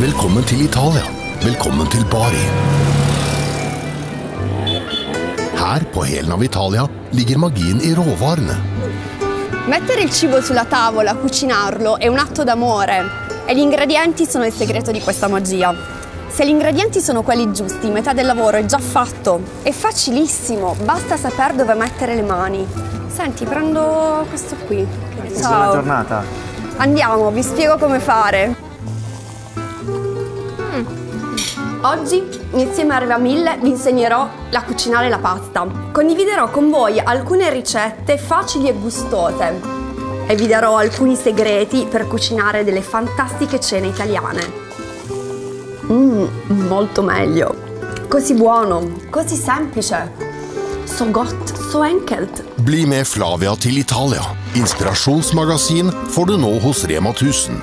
Velkommen til Italia. Velkommen til Bari. Her på hælen av Italia ligger magien i råvarene. Mettere il cibo sulla tavola, cucinarlo, è un atto d'amore e gli ingredienti sono il segreto di questa magia. Se gli ingredienti sono quelli giusti, metà del lavoro è già fatto. È facilissimo, basta sapere dove mettere le mani. Senti, prendo questo qui. Buona Ciao. giornata. Andiamo, vi spiego come fare. Oggi, insieme a Reva 1000, vi insegnerò a cucinare la pasta. Condividerò con voi alcune ricette facili e gustose e vi darò alcuni segreti per cucinare delle fantastiche cene italiane. Mmm, molto meglio. Così buono, così semplice. Så godt, så enkelt. Bli med Flavia til Italia. Inspirasjonsmagasin får du nå hos Rema 1000.